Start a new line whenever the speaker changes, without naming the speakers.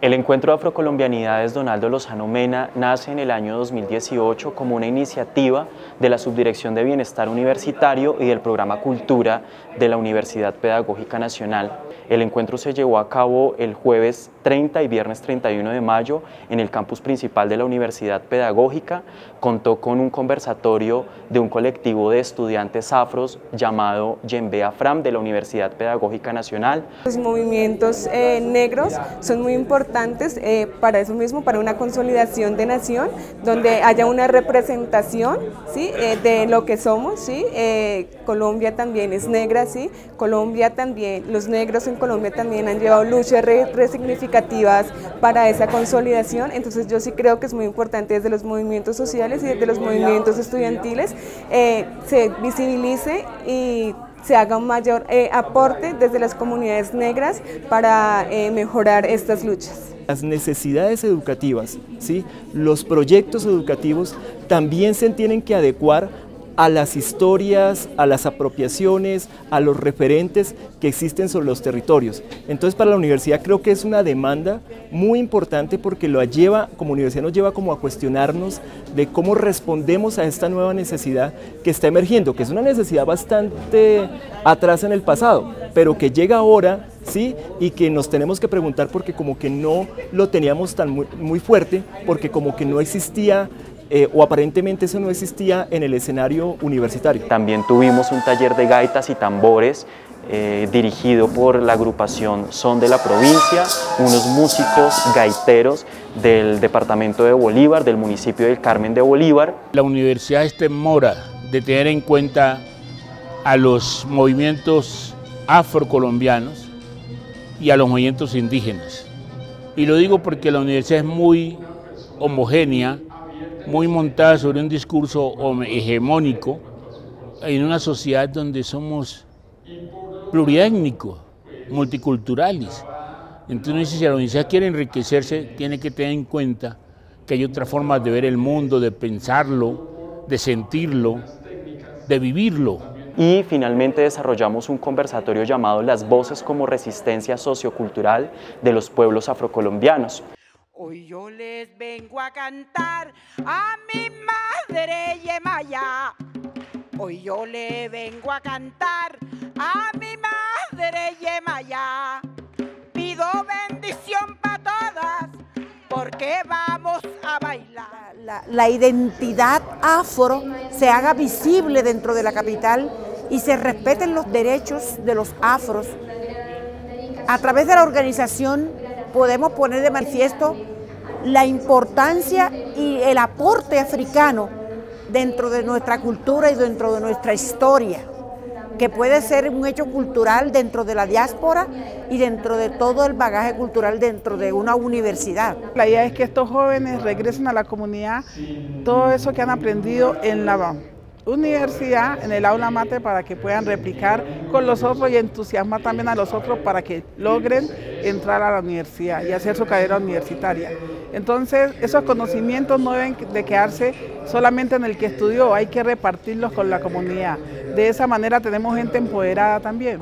El encuentro de Afrocolombianidades Donaldo Lozano Mena nace en el año 2018 como una iniciativa de la Subdirección de Bienestar Universitario y del Programa Cultura de la Universidad Pedagógica Nacional. El encuentro se llevó a cabo el jueves 30 y viernes 31 de mayo en el campus principal de la Universidad Pedagógica. Contó con un conversatorio de un colectivo de estudiantes afros llamado Yembe Afram de la Universidad Pedagógica Nacional.
Los movimientos eh, negros son muy importantes eh, para eso mismo, para una consolidación de nación, donde haya una representación ¿sí? Eh, de lo que somos. ¿sí? Colombia también es negra, ¿sí? Colombia también, los negros en Colombia también han llevado luchas resignificativas para esa consolidación, entonces yo sí creo que es muy importante desde los movimientos sociales y desde los movimientos estudiantiles eh, se visibilice y se haga un mayor eh, aporte desde las comunidades negras para eh, mejorar estas luchas.
Las necesidades educativas, ¿sí? los proyectos educativos también se tienen que adecuar a las historias, a las apropiaciones, a los referentes que existen sobre los territorios. Entonces para la universidad creo que es una demanda muy importante porque lo lleva, como universidad nos lleva como a cuestionarnos de cómo respondemos a esta nueva necesidad que está emergiendo, que es una necesidad bastante atrás en el pasado, pero que llega ahora ¿sí? Y que nos tenemos que preguntar porque como que no lo teníamos tan muy, muy fuerte, porque como que no existía eh, o aparentemente eso no existía en el escenario universitario.
También tuvimos un taller de gaitas y tambores eh, dirigido por la agrupación Son de la Provincia, unos músicos gaiteros del departamento de Bolívar, del municipio del Carmen de Bolívar.
La universidad está en mora de tener en cuenta a los movimientos afrocolombianos y a los movimientos indígenas. Y lo digo porque la universidad es muy homogénea muy montada sobre un discurso hegemónico en una sociedad donde somos pluriétnicos, multiculturales. Entonces, si la universidad quiere enriquecerse, tiene que tener en cuenta que hay otras formas de ver el mundo, de pensarlo, de sentirlo, de vivirlo.
Y finalmente desarrollamos un conversatorio llamado Las voces como resistencia sociocultural de los pueblos afrocolombianos.
Hoy yo les vengo a cantar a mi madre Yemaya. Hoy yo le vengo a cantar a mi madre Yemaya. Pido bendición para todas porque vamos a bailar.
La, la, identidad afro se haga visible dentro de la capital y se respeten los derechos de los afros. A través de la organización podemos poner de manifiesto la importancia y el aporte africano dentro de nuestra cultura y dentro de nuestra historia, que puede ser un hecho cultural dentro de la diáspora y dentro de todo el bagaje cultural dentro de una universidad.
La idea es que estos jóvenes regresen a la comunidad todo eso que han aprendido en la universidad, en el aula mate, para que puedan replicar con los otros y entusiasmar también a los otros para que logren entrar a la universidad y hacer su carrera universitaria. Entonces, esos conocimientos no deben de quedarse solamente en el que estudió, hay que repartirlos con la comunidad. De esa manera tenemos gente empoderada también.